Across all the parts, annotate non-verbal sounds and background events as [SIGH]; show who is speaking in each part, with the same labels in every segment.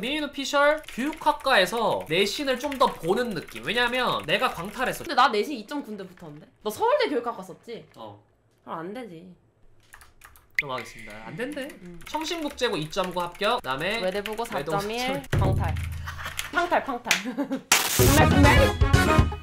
Speaker 1: 미니누 피셜 교육학과에서 내신을 좀 더 보는 느낌. 왜냐면 내가 광탈했어.
Speaker 2: 근데 나 내신 2.9인데 붙었는데? 너 서울대 교육학과 썼지?
Speaker 1: 어.
Speaker 2: 그럼 안 되지.
Speaker 1: 넘어가겠습니다. 안 된대.
Speaker 2: 음.
Speaker 1: 청신국제고 2.9 합격. 그 다음에
Speaker 2: 외대보고
Speaker 1: 외대보고
Speaker 2: 4.1 방탈. [LAUGHS] 팡탈 팡탈. [LAUGHS]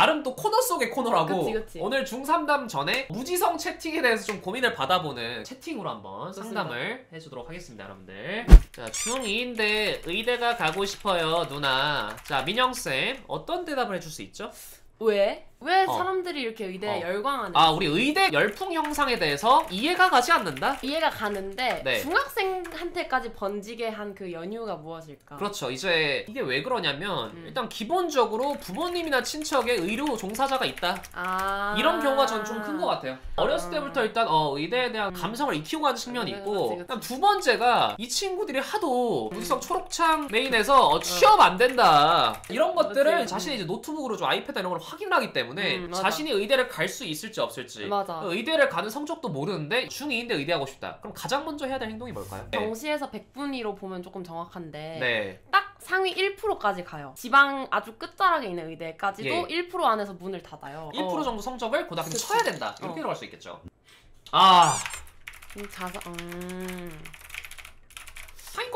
Speaker 1: 나름 또 코너 속의 코너라고
Speaker 2: 그치, 그치.
Speaker 1: 오늘 중3담 전에 무지성 채팅에 대해서 좀 고민을 받아보는 채팅으로 한번. 상담을 해주도록 하겠습니다 여러분들 자 중2인데 의대가 가고 싶어요 누나 자 민영쌤 어떤 대답을 해줄 수 있죠?
Speaker 2: 왜? 왜
Speaker 1: 어.
Speaker 2: 사람들이 이렇게 의대에
Speaker 1: 어.
Speaker 2: 열광하는
Speaker 1: 아 우리 의대 열풍 형상에 대해서 이해가 가지 않는다?
Speaker 2: 이해가 가는데
Speaker 1: 네.
Speaker 2: 중학생한테까지 번지게 한 그 연유가 무엇일까?
Speaker 1: 그렇죠. 이제 이게 왜 그러냐면
Speaker 2: 음.
Speaker 1: 일단 기본적으로 부모님이나 친척에 의료 종사자가 있다.
Speaker 2: 아
Speaker 1: 이런 경우가 전 좀 큰 것 같아요. 어렸을
Speaker 2: 아.
Speaker 1: 때부터 일단 어, 의대에 대한
Speaker 2: 음.
Speaker 1: 감성을 익히고 가는 측면이
Speaker 2: 네,
Speaker 1: 있고
Speaker 2: 그치, 그치.
Speaker 1: 일단 두 번째가 이 친구들이 하도
Speaker 2: 음.
Speaker 1: 무지성 초록창 메인에서 어, 취업 안 된다 이런 것들을. 자신이 이제 노트북으로 좀 아이패드 이런 걸 확인하기 때문에
Speaker 2: 음, 맞아.
Speaker 1: 자신이 의대를 갈 수 있을지 없을지
Speaker 2: 맞아.
Speaker 1: 의대를 가는 성적도 모르는데 중2인데 의대하고 싶다. 그럼 가장 먼저 해야 될 행동이 뭘까요?
Speaker 2: 정시에서 100분위로 보면 조금 정확한데
Speaker 1: 네.
Speaker 2: 딱 상위 1%까지 가요. 지방 아주 끝자락에 있는 의대까지도
Speaker 1: 예.
Speaker 2: 1% 안에서 문을 닫아요.
Speaker 1: 1%
Speaker 2: 어.
Speaker 1: 정도 성적을 고등학교. 쳐야 된다. 이렇게
Speaker 2: 어.
Speaker 1: 들어갈 수 있겠죠.
Speaker 2: 아이 자사 음.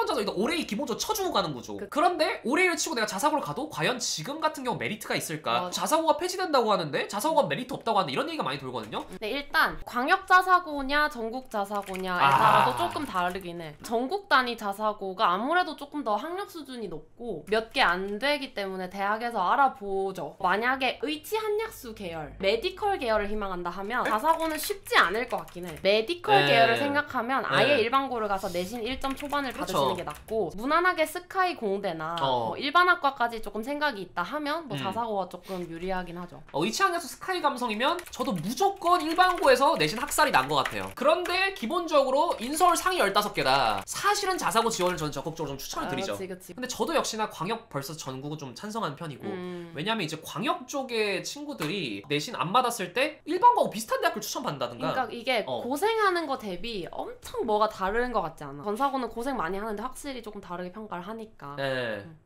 Speaker 1: 상위권자도 일단 올해이 기본적으로 쳐주고 가는 구조.
Speaker 2: 그-
Speaker 1: 그... 런데 올해를 치고 내가 자사고를 가도 과연 지금 같은 경우 메리트가 있을까?
Speaker 2: 맞아.
Speaker 1: 자사고가 폐지된다고 하는데 자사고가 메리트 없다고 하는데 이런 얘기가 많이 돌거든요.
Speaker 2: 네, 일단 광역 자사고냐 전국 자사고냐에
Speaker 1: 아.
Speaker 2: 따라서 조금 다르긴 해. 전국 단위 자사고가 아무래도 조금 더 학력 수준이 높고 몇 개 안 되기 때문에 대학에서 알아보죠. 만약에 의치한약수 계열, medical 계열을 희망한다 하면 자사고는 쉽지 않을 것 같긴 해. medical
Speaker 1: 네.
Speaker 2: 계열을 생각하면 아예
Speaker 1: 네.
Speaker 2: 일반고를 가서 내신 1점 초반을
Speaker 1: 그렇죠.
Speaker 2: 받으시는 게 낫고 무난하게 SKY 공대나
Speaker 1: 어.
Speaker 2: 뭐 일반 학과까지 조금 생각이 있다 하면 뭐
Speaker 1: 음.
Speaker 2: 자사고가 조금 유리하긴 하죠.
Speaker 1: 어, 의치학에서 스카이 감성이면 저도 무조건 일반고에서 내신 학살이 난 것 같아요. 그런데 기본적으로 인서울 상위 15개다. 사실은 자사고 지원을 저는 적극적으로 좀 추천을
Speaker 2: 아,
Speaker 1: 드리죠.
Speaker 2: 그치, 그치.
Speaker 1: 근데 저도 역시나 광역 벌써 전국은 좀 찬성하는 편이고
Speaker 2: 음.
Speaker 1: 왜냐면 이제 광역 쪽의 친구들이 내신 안 받았을 때 일반고하고 비슷한 대학교를 추천받는다든가
Speaker 2: 그러니까 이게
Speaker 1: 어.
Speaker 2: 고생하는 거 대비 엄청 뭐가 다른 것 같지 않아? 전사고는 고생 많이 하는데 확실히 조금 다르게 평가를 하니까.
Speaker 1: 네.
Speaker 2: 음.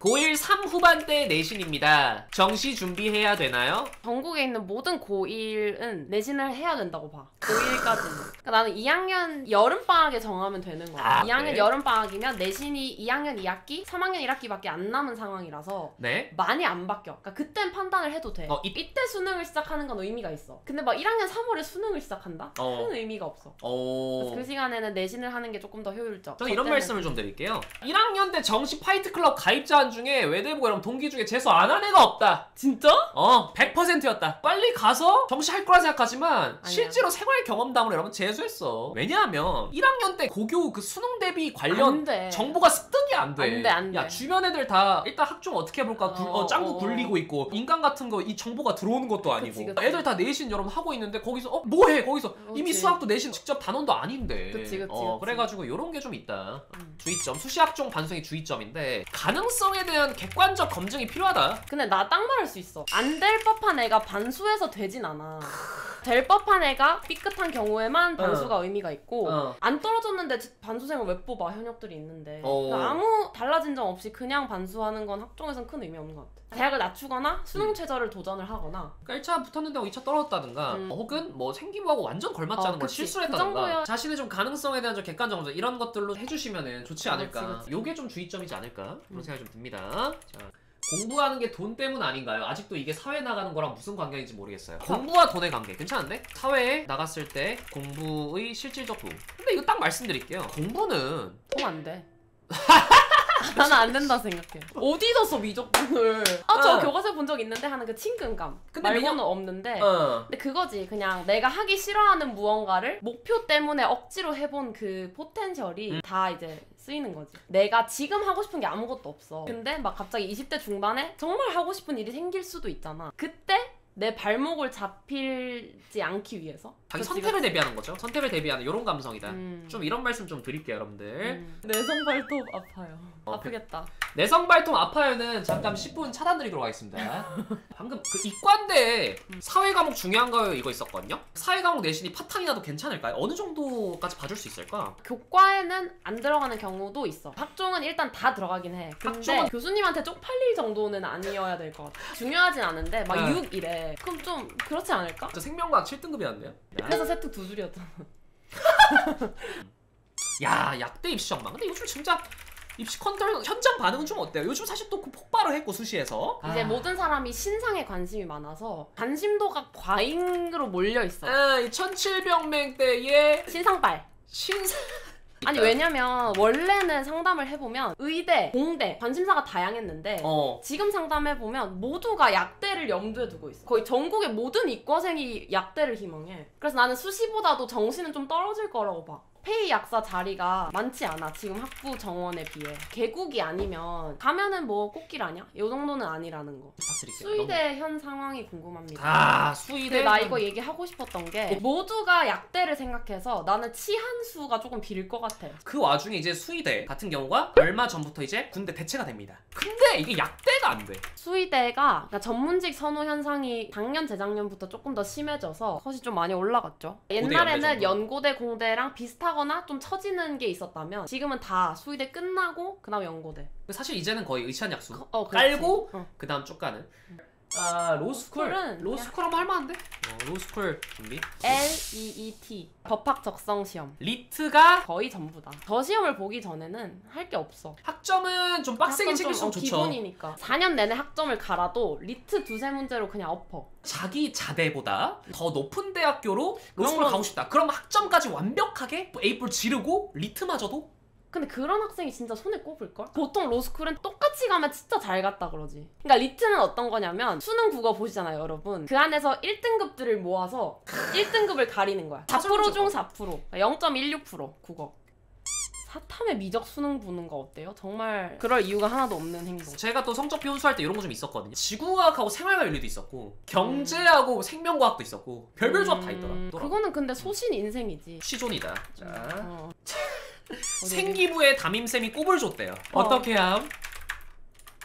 Speaker 1: 고1 3 후반대 내신입니다. 정시 준비해야 되나요?
Speaker 2: 전국에 있는 모든 고1은 내신을 해야 된다고 봐. 고1까지는. 그러니까 나는 2학년 여름방학에 정하면 되는 거야.
Speaker 1: 아,
Speaker 2: 2학년
Speaker 1: 그래?
Speaker 2: 여름방학이면 내신이 2학년 2학기, 3학년 1학기밖에 안 남은 상황이라서
Speaker 1: 네.
Speaker 2: 많이 안 바뀌어. 그러니까 그땐 판단을 해도 돼.
Speaker 1: 어, 이-
Speaker 2: 이때 수능을 시작하는 건 의미가 있어. 근데 막 1학년 3월에 수능을 시작한다?
Speaker 1: 어.
Speaker 2: 큰 의미가 없어.
Speaker 1: 어.
Speaker 2: 그 시간에는 내신을 하는 게 조금 더 효율적.
Speaker 1: 저는 이런 말씀을 좀 드릴게요. 1학년 때 정시 파이트 클럽 가입자 중에 외대부고 이런 동기 중에 재수 안 한 애가 없다.
Speaker 2: 진짜?
Speaker 1: 어, 100%였다. 빨리 가서 정시 할 거라 생각하지만 실제로 생활 경험담으로 여러분 재수했어. 왜냐하면 1학년 때 고교 그 수능 대비 관련. 정보가 습득 이안 돼.
Speaker 2: 안 돼, 안 돼.
Speaker 1: 야, 주변 애들 다 일단 학종 어떻게 해볼까? 굴- 어,
Speaker 2: 어,
Speaker 1: 짱구
Speaker 2: 어,
Speaker 1: 굴리고 있고, 인간 같은 거 이 정보가 들어오는 것도 아니고.
Speaker 2: 그치, 그치.
Speaker 1: 애들 다 내신 여러분 하고 있는데, 거기서, 어, 뭐해? 거기서. 이미
Speaker 2: 그치.
Speaker 1: 수학도 내신 직접 단원도 아닌데.
Speaker 2: 그치, 그치,
Speaker 1: 어. 그래가지고 요런 게 좀 있다.
Speaker 2: 음.
Speaker 1: 주의점. 수시학종 반성이 주의점인데, 가능성에 대한 객관적 검증이 필요하다.
Speaker 2: 근데 나 딱 말할 수 있어. 안 될 법한 애가 반수해서 되진 않아. 될 법한 애가 삐끗한 경우에만 반수가 의미가 있고
Speaker 1: 어.
Speaker 2: 안 떨어졌는데 반수생을 왜 뽑아 현역들이 있는데
Speaker 1: 어.
Speaker 2: 그러니까 아무 달라진 점 없이 그냥 반수하는 건 학종에선 큰 의미 없는 것 같아. 대학을 낮추거나 수능
Speaker 1: 음.
Speaker 2: 최저를 도전을 하거나
Speaker 1: 그러니까 1차 붙었는데 2차 떨어졌다든가
Speaker 2: 음.
Speaker 1: 어, 혹은 뭐 생기부하고 완전 걸맞지
Speaker 2: 어,
Speaker 1: 않은 걸
Speaker 2: 그치.
Speaker 1: 실수를
Speaker 2: 그
Speaker 1: 했다든가
Speaker 2: 정도야.
Speaker 1: 자신의 좀 가능성에 대한 좀 객관적 검증 이런 것들로 해주시면 좋지
Speaker 2: 어,
Speaker 1: 않을까
Speaker 2: 그치, 그치.
Speaker 1: 요게 좀 주의점이지 않을까 그런
Speaker 2: 음.
Speaker 1: 생각이 좀 듭니다 자, 공부하는 게 돈 때문 아닌가요? 아직도 이게 사회 나가는 거랑 무슨 관계인지 모르겠어요 공부와 돈의 관계 괜찮은데? 사회에 나갔을 때 공부의 실질적 도움 근데 이거 딱 말씀드릴게요 공부는
Speaker 2: 통안 돼. [LAUGHS] 나는 안 된다 생각해. 어디다 써 미적분을? 아저
Speaker 1: 어.
Speaker 2: 교과서 본 적 있는데 하는 그 친근감.
Speaker 1: 근데
Speaker 2: 말고는
Speaker 1: 왜냐-
Speaker 2: 없는데.
Speaker 1: 어
Speaker 2: 근데 그거지 그냥 내가 하기 싫어하는 무언가를 목표 때문에 억지로 해본 그 포텐셜이
Speaker 1: 음.
Speaker 2: 다 이제 쓰이는 거지 내가 지금 하고 싶은 게 아무것도 없어 근데 막 갑자기 20대 중반에 정말 하고 싶은 일이 생길 수도 있잖아 그때 내 발목을 잡힐지 않기 위해서.
Speaker 1: 자기
Speaker 2: 그치,
Speaker 1: 선택을 대비하는 거죠. 선택을 대비하는 이런 감성이다.
Speaker 2: 음.
Speaker 1: 좀 이런 말씀 좀 드릴게요, 여러분들.
Speaker 2: 음. 내성 발톱 아파요.
Speaker 1: 어,
Speaker 2: 아프겠다.
Speaker 1: 내성 발톱 아파요는 잠깐 10분 차단드리도록 하겠습니다. [LAUGHS] 방금 그 이과인데 사회 과목 중요한 거요 이거 있었거든요. 사회 과목 내신이 파탄이 나도 괜찮을까요? 어느 정도까지 봐줄 수 있을까?
Speaker 2: 교과에는 안 들어가는 경우도 있어. 학종은 일단 다 들어가긴 해. 근데
Speaker 1: 학종은-
Speaker 2: 교수님한테 쪽팔릴 정도는 아니어야 될 것 같아. 중요하진 않은데 막
Speaker 1: 네.
Speaker 2: 6 이래. 그럼 좀 그렇지 않을까?
Speaker 1: 저 생명과학 7등급이었는데요.
Speaker 2: 그래서 세트 두 줄이었잖아.
Speaker 1: 야 약대 입시 전망. 근데 요즘 진짜 입시 컨트롤 현장 반응은 좀 어때요? 요즘 사실 또그 폭발을 했고 수시에서
Speaker 2: 이제
Speaker 1: 아.
Speaker 2: 모든 사람이 신상에 관심이 많아서 관심도가 과잉으로 몰려 있어.
Speaker 1: 아, 이 천칠병맹 때의
Speaker 2: 신상빨.
Speaker 1: 신사
Speaker 2: 아니 왜냐면 원래는 상담을 해보면 의대, 공대 관심사가 다양했는데
Speaker 1: 어
Speaker 2: 지금 상담해 보면 모두가 약대를 염두에 두고 있어. 거의 전국의 모든 이과생이 약대를 희망해. 그래서 나는 수시보다도 정시는 좀 떨어질 거라고 봐. pay 약사 자리가 많지 않아. 지금 학부 정원에 비해. 개국이 아니면 가면은 뭐 꽃길 아니야? 요 정도는 아니라는 거.
Speaker 1: 부탁드릴게요.
Speaker 2: 수의대 현 상황이 궁금합니다.
Speaker 1: 아
Speaker 2: 근데
Speaker 1: 수의대
Speaker 2: 나 이거 얘기하고 싶었던 게 모두가 약대를 생각해서 나는 치한수가 조금 비릴 것 같아.
Speaker 1: 그 와중에 이제 수의대 같은 경우가 얼마 전부터 이제 군대 대체가 됩니다. 근데 이게 약대가 안 돼.
Speaker 2: 수의대가 그러니까 전문직 선호 현상이 작년 재작년부터 조금 더 심해져서 컷이 좀 많이 올라갔죠.
Speaker 1: 연대
Speaker 2: 옛날에는
Speaker 1: 정도.
Speaker 2: 연고대 공대랑 비슷하 거나 좀 처지는 게 있었다면 지금은 다 수의대 끝나고 그다음 연고대.
Speaker 1: 사실 이제는 거의 의찬 약수
Speaker 2: 어, 그렇지.
Speaker 1: 깔고
Speaker 2: 어.
Speaker 1: 그 다음 쭉 가는. 아 로스쿨.
Speaker 2: 로스쿨은
Speaker 1: 로스쿨 한번 할만한데? 어, 로스쿨 준비.
Speaker 2: L E E T 법학 적성 시험
Speaker 1: LEET가
Speaker 2: 거의 전부다. 저 시험을 보기 전에는 할 게 없어.
Speaker 1: 학점은 좀 빡세게
Speaker 2: 학점
Speaker 1: 챙길
Speaker 2: 좀,
Speaker 1: 수
Speaker 2: 어,
Speaker 1: 좋죠.
Speaker 2: 기본이니까. 4년 내내 학점을 갈아도 LEET 두세 문제로 그냥 엎어.
Speaker 1: 자기 자대보다 더 높은 대학교로 로스쿨
Speaker 2: 건-
Speaker 1: 가고 싶다. 그럼 학점까지 완벽하게 A플 지르고 LEET마저도
Speaker 2: 근데 그런 학생이 진짜 손에 꼽을걸? 보통 로스쿨은 똑같이 가면 진짜 잘 갔다 그러지. 그러니까 LEET는 어떤 거냐면 수능 국어 보시잖아요, 여러분. 그 안에서 1등급들을 모아서 1등급을 가리는 거야. 4%중 4%. 0.16% 국어. 사탐에 미적 수능 보는 거 어때요? 정말 그럴 이유가 하나도 없는 행동.
Speaker 1: 제가 또 성적표 훈수할 때 이런 거 좀 있었거든요. 지구과학하고 생활과 윤리도 있었고 경제하고 생명과학도 있었고 별별 조합 다 있더라.
Speaker 2: 음,
Speaker 1: 또
Speaker 2: 그거는 근데 소신 인생이지.
Speaker 1: 시존이다. 자
Speaker 2: 어.
Speaker 1: 생기부에 담임쌤이 꼽을 줬대요.
Speaker 2: 어.
Speaker 1: 어떻게 함?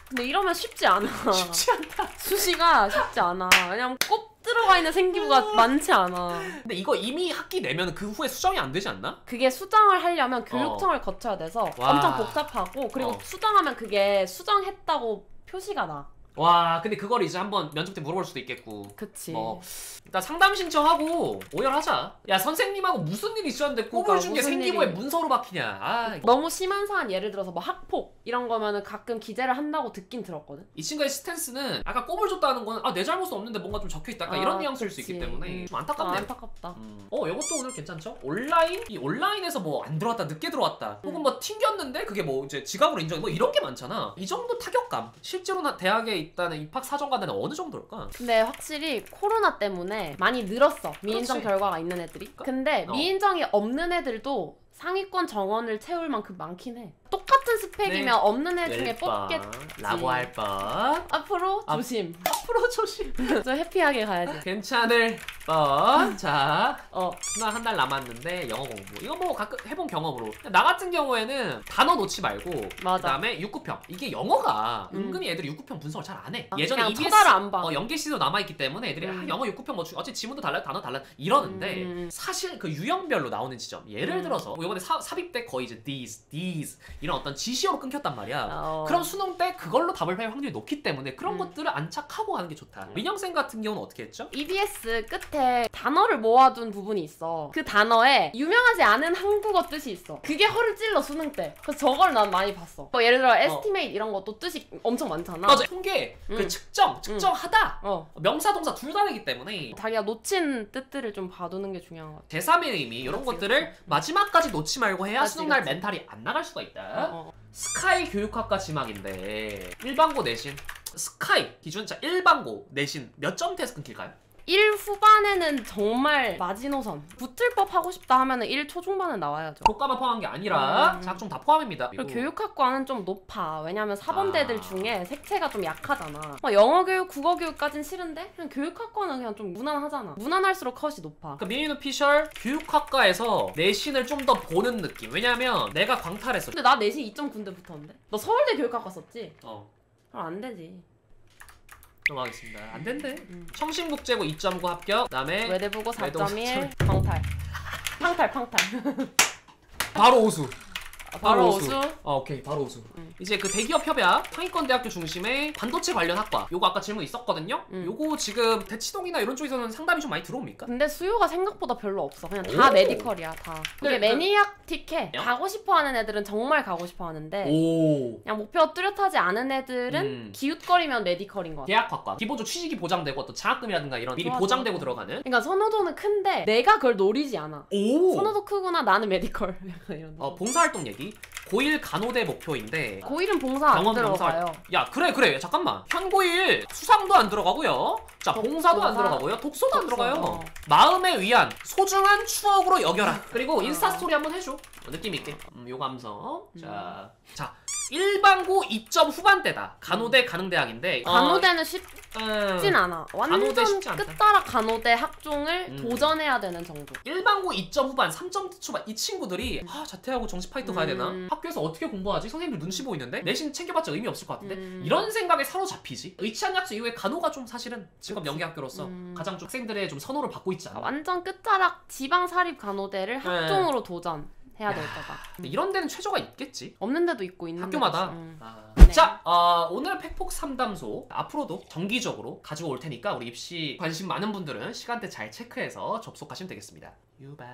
Speaker 2: 근데 이러면 쉽지 않아.
Speaker 1: 쉽지 않다. [LAUGHS]
Speaker 2: 수시가 쉽지 않아. 왜냐면 꼽 들어가 있는 생기부가 많지 않아.
Speaker 1: 근데 이거 이미 학기 내면 그 후에 수정이 안 되지 않나?
Speaker 2: 그게 수정을 하려면 교육청을 거쳐야 돼서
Speaker 1: 어. 와.
Speaker 2: 엄청 복잡하고 그리고
Speaker 1: 어.
Speaker 2: 수정하면 그게 수정했다고 표시가 나.
Speaker 1: 와 근데 그걸 이제 한번 면접 때 물어볼 수도 있겠고.
Speaker 2: 그치.
Speaker 1: 뭐 일단 상담 신청하고 오열하자. 야 선생님하고 무슨 일 있었는데 꼽을
Speaker 2: 그러니까
Speaker 1: 준게
Speaker 2: 무슨
Speaker 1: 생기부에
Speaker 2: 일이-
Speaker 1: 문서로 박히냐. 아,
Speaker 2: 너무 심한 사안 예를 들어서 뭐 학폭 이런 거면은 가끔 기재를 한다고 듣긴 들었거든.
Speaker 1: 이 친구의 스탠스는 아까 꼽을 줬다는 거는 아 내 잘못은 없는데 뭔가 좀 적혀 있다. 약간
Speaker 2: 아,
Speaker 1: 이런 뉘앙스일 수. 있기 때문에
Speaker 2: 음.
Speaker 1: 좀
Speaker 2: 아,
Speaker 1: 안타깝네요.
Speaker 2: 안타깝다.
Speaker 1: 음. 어, 이것도 오늘 괜찮죠? 온라인? 이 온라인에서 뭐 안 들어왔다, 늦게 들어왔다, 혹은
Speaker 2: 음.
Speaker 1: 뭐 튕겼는데 그게 뭐 이제 지갑으로 인정, 뭐 이런 게 많잖아. 이 정도 타격감. 실제로 나 대학에 있다는 입학 사정관은 어느 정도일까?
Speaker 2: 근데 확실히 코로나 때문에 많이 늘었어. 미인정
Speaker 1: 그렇지.
Speaker 2: 결과가 있는 애들이. 근데
Speaker 1: 어.
Speaker 2: 미인정이 없는 애들도 상위권 정원을 채울 만큼 많긴 해. 똑같은 스펙이면
Speaker 1: 네.
Speaker 2: 없는 애 중에
Speaker 1: 번,
Speaker 2: 뽑겠지.
Speaker 1: 라고 할 뻔.
Speaker 2: 앞으로
Speaker 1: 앞-
Speaker 2: 조심.
Speaker 1: 앞으로 조심. [LAUGHS]
Speaker 2: 좀 해피하게 가야지.
Speaker 1: 괜찮을 뻔. 자,
Speaker 2: 어.
Speaker 1: 수능 한 달 남았는데 영어 공부. 이거 뭐 가끔 해본 경험으로. 나 같은 경우에는 단어 놓지 말고
Speaker 2: 맞아.
Speaker 1: 그다음에 6구평. 이게 영어가
Speaker 2: 음.
Speaker 1: 은근히 애들이 6구평 분석을 잘 안 해.
Speaker 2: 아,
Speaker 1: 예전에
Speaker 2: 그냥
Speaker 1: EBS
Speaker 2: 쳐다를 안 봐.
Speaker 1: 어, 연계 시도 남아 있기 때문에 애들이
Speaker 2: 음.
Speaker 1: 아, 영어 6구평 뭐 주- 어차피 지문도 달라요 단어 달라 이러는데
Speaker 2: 음.
Speaker 1: 사실 그 유형별로 나오는 지점 예를
Speaker 2: 음.
Speaker 1: 들어서 뭐 이번에 사, 삽입 때 거의 이제 these, these 이런 어떤 지시어로 끊겼단 말이야
Speaker 2: 어.
Speaker 1: 그럼 수능 때 그걸로 답을 할 확률이 높기 때문에 그런
Speaker 2: 음.
Speaker 1: 것들을 안착하고 하는 게 좋다 민영쌤 같은 경우는 어떻게 했죠?
Speaker 2: EBS 끝에 단어를 모아둔 부분이 있어. 그 단어에 유명하지 않은 한국어 뜻이 있어. 그게 허를 찔러 수능 때. 그래서 저걸 난 많이 봤어. 뭐 예를 들어 estimate 이런 것도 뜻이 엄청 많잖아.
Speaker 1: 맞아 통계 그
Speaker 2: 음.
Speaker 1: 측정 측정하다
Speaker 2: 어.
Speaker 1: 명사 동사 둘 다르기 때문에
Speaker 2: 자기가 놓친 뜻들을 좀 봐두는 게 중요한 것 같아.
Speaker 1: 제3의 의미 이런
Speaker 2: 그치,
Speaker 1: 것들을 마지막까지 놓지 말고 해야
Speaker 2: 그치,
Speaker 1: 수능날
Speaker 2: 그치.
Speaker 1: 멘탈이 안 나갈 수가 있다
Speaker 2: 어, 어.
Speaker 1: SKY 교육학과 지망인데 일반고 내신 SKY 기준 자 일반고 내신 몇 점 테스트 끊길까요?
Speaker 2: 1 후반에는 정말 마지노선. 붙을 법 하고 싶다 하면 은 1 초중반은 나와야죠.
Speaker 1: 교과만 포함한 게 아니라
Speaker 2: 음.
Speaker 1: 자격증 다 포함입니다.
Speaker 2: 그리고 교육학과는 좀 높아. 왜냐면 사범대들
Speaker 1: 아.
Speaker 2: 중에 색채가 좀 약하잖아. 막 영어 교육, 국어 교육까진 싫은데 그냥 교육학과는 그냥 좀 무난하잖아. 무난할수록 컷이 높아.
Speaker 1: 그 미니노 피셜 교육학과에서 내신을 좀 더 보는 느낌. 왜냐면 내가 광탈했어.
Speaker 2: 근데 나 내신 2.9인데 붙었는데? 너 서울대 교육학과 썼지?
Speaker 1: 어.
Speaker 2: 그럼 안 되지.
Speaker 1: 넘어가겠습니다. 안 된대.
Speaker 2: 음.
Speaker 1: 청신국제고 2.9 합격. 그다음에
Speaker 2: 외대부고
Speaker 1: 외대부고
Speaker 2: 4.1 방탈. 팡탈 팡탈.
Speaker 1: 바로 오수.
Speaker 2: 바로
Speaker 1: 오수.
Speaker 2: 오수.
Speaker 1: 어, 오케이. 바로 오수.
Speaker 2: 음.
Speaker 1: 이제 그 대기업 협약 상위권 대학교 중심의 반도체 관련 학과. 요거 아까 질문 있었거든요.
Speaker 2: 음.
Speaker 1: 요거 지금 대치동이나 이런 쪽에서는 상담이 좀 많이 들어옵니까?
Speaker 2: 근데 수요가 생각보다 별로 없어. 그냥 다
Speaker 1: 오.
Speaker 2: medical이야, 다.
Speaker 1: 네,
Speaker 2: 이게
Speaker 1: 네.
Speaker 2: maniac틱해.
Speaker 1: 야.
Speaker 2: 가고 싶어 하는 애들은 정말 가고 싶어 하는데
Speaker 1: 오.
Speaker 2: 그냥 목표가 뚜렷하지 않은 애들은
Speaker 1: 음.
Speaker 2: 기웃거리면 medical인 것 같아.
Speaker 1: 대학학과. 기본적으로 취직이 보장되고 또 장학금이라든가 이런 미리
Speaker 2: 좋아,
Speaker 1: 보장되고
Speaker 2: 좋아.
Speaker 1: 들어가는.
Speaker 2: 그러니까 선호도는 큰데 내가 그걸 노리지 않아.
Speaker 1: 오.
Speaker 2: 선호도 크구나 나는 medical [LAUGHS] 이런.
Speaker 1: 어, 봉사활동 얘기. lady 고1 간호대 목표인데
Speaker 2: 고1은 봉사 안
Speaker 1: 경험
Speaker 2: 들어가요.
Speaker 1: 야 그래 그래 잠깐만 현고일 수상도 안 들어가고요 자
Speaker 2: 독-
Speaker 1: 봉사도 안
Speaker 2: 봉사.
Speaker 1: 들어가고요 독서도 안
Speaker 2: 독서.
Speaker 1: 들어가요 마음의 위안 소중한 추억으로 여겨라 그리고 인스타 스토리 한번 해줘 어, 느낌 있게 음, 요 감성 자, 자 일반고 2점 후반대다 간호대 가능대학인데 어,
Speaker 2: 간호대는 쉽진
Speaker 1: 음,
Speaker 2: 않아.
Speaker 1: 간호대
Speaker 2: 완전
Speaker 1: 쉽지 않다.
Speaker 2: 끝자락 간호대 학종을
Speaker 1: 음.
Speaker 2: 도전해야 되는 정도.
Speaker 1: 일반고 2점 후반 3점 초반 이 친구들이 아 자퇴하고 정시 파이터 가야 되나
Speaker 2: 음.
Speaker 1: 학교에서 어떻게 공부하지 선생님들 눈치 보이는데 내신 챙겨봤자 의미 없을 것 같은데
Speaker 2: 음.
Speaker 1: 이런 생각에 사로잡히지 의치한약수 이후에 간호가 좀 사실은 직업 연계학교로서
Speaker 2: 음.
Speaker 1: 가장 좀 학생들의 좀 선호를 받고 있지 않나
Speaker 2: 완전 끝자락 지방 사립 간호대를 학종으로 도전 해야 될
Speaker 1: 네. 야.
Speaker 2: 거다.
Speaker 1: 근데 이런 데는 최저가 있겠지
Speaker 2: 없는 데도 있고 있는
Speaker 1: 학교마다
Speaker 2: 있지. 음.
Speaker 1: 아.
Speaker 2: 네.
Speaker 1: 자 어, 오늘 팩폭 상담소 앞으로도 정기적으로 가지고 올 테니까 우리 입시 관심 많은 분들은 시간대 잘 체크해서 접속하시면 되겠습니다 유바